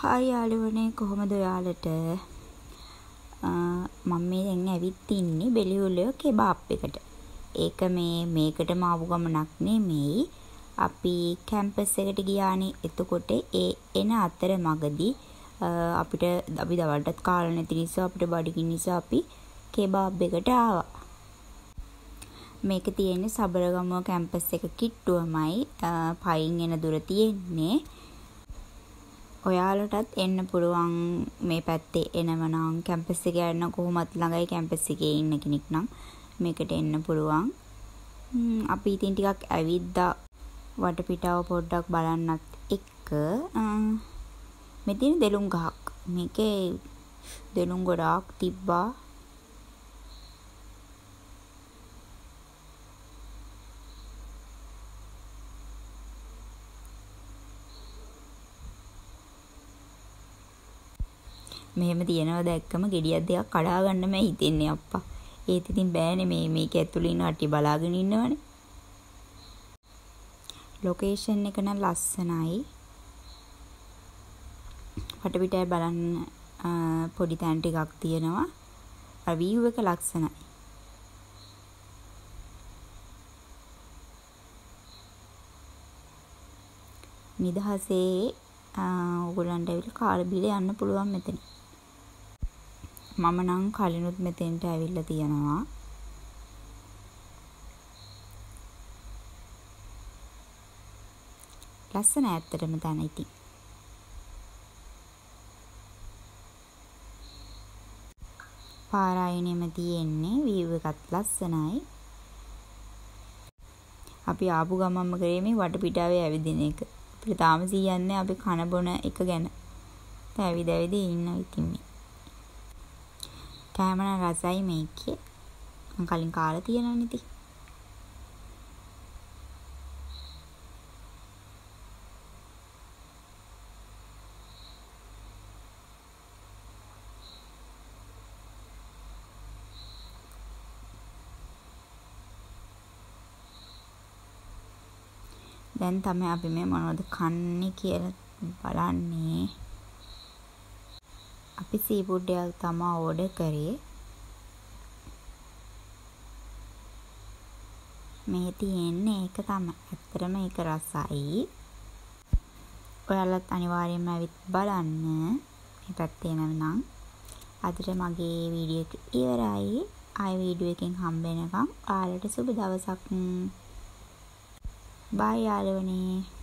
Hi යාළුවනේ කොහොමද ඔයාලට? මම මේ දැන් ඇවිත් ඉන්නේ බෙලිවුලිය කෙබාබ් එකට. ඒක මේ මේකටම ආපු ගමනක් නෙමෙයි. අපි කැම්පස් එකට ගියානේ. එතකොට ඒ එන අතර මගදී අපිට අපි දවල්ටත් කාලා නැති නිසා අපිට බඩගිනි නිසා අපි කෙබාබ් එකට ආවා. මේක තියෙන්නේ සබරගමුව කැම්පස් එක කිට්ටුවමයි. පයින් එන දුර තියෙන්නේ. ඔයාලටත් එන්න පුළුවන් මේ පැත්තේ එනව නම් කැම්පස් එකේ යන්න කොහොමත් ළඟයි කැම්පස් එකේ ඉන්න කෙනෙක් නම් මේකට එන්න පුළුවන්. අපි ඉතින් ටිකක් ඇවිද්දා වටපිටාව පොඩ්ඩක් බලන්නත් එක්ක මෙතන දෙලුම් ගහක්. මේකේ දෙලුම් ගොඩාක් තිබ්බා. මෙහෙම තියනවා දැක්කම ගෙඩියක් දෙකක් කඩා ගන්නම හිතෙන්නේ අප්පා. ඒත් ඉතින් බෑනේ මේ මේක ඇතුළේ ඉන්න කට්ටිය බලාගෙන ඉන්නවනේ. ලොකේෂන් එක නම් ලස්සනයි. වටපිටය බලන්න පොඩි තැන් ටිකක් තියෙනවා. අර view එක ලස්සනයි. නිදහසේ ඕගොල්ලන්ට ඇවිල්ලා කාලා බීලා යන්න පුළුවන් මෙතන. මම නම් කලිනුත් මෙතෙන්ට ඇවිල්ලා තියෙනවා. ලස්සන ඇත්තටම තැන ඉතින්. පාරායනෙම තියෙන්නේ වීව් එකත් ලස්සනයි. අපි ආපු ගමන්ම කරේ මේ වටපිටාවේ ඇවිදින එක. අපිට තාම සියන්නේ අපි කන බොන එක ගැන. ඇවිද ඇවිද ඉන්න ඉතින් මේ. කෑම නම් රසයි මේකේ. මං කලින් කාලා තියෙනවනේ ඉතින්. දැන් තමයි අපි මේ මොනවද කන්නේ කියලා බලන්නේ. අපි සී ෆුඩ් එකක් තමා ඕඩර් කරේ. මේ තියෙන්නේ ඒක තමයි. ඇත්තටම ඒක රසයි. ඔයාලත් අනිවාර්යයෙන්ම ඇවිත් බලන්න. මේ පැත්තේම නම්. අදට මගේ වීඩියෝ එක ඉවරයි. ආයි වීඩියෝ එකෙන් හම්බ වෙනකම් ඔයාලට සුබ දවසක්. බයි යාළුවනේ.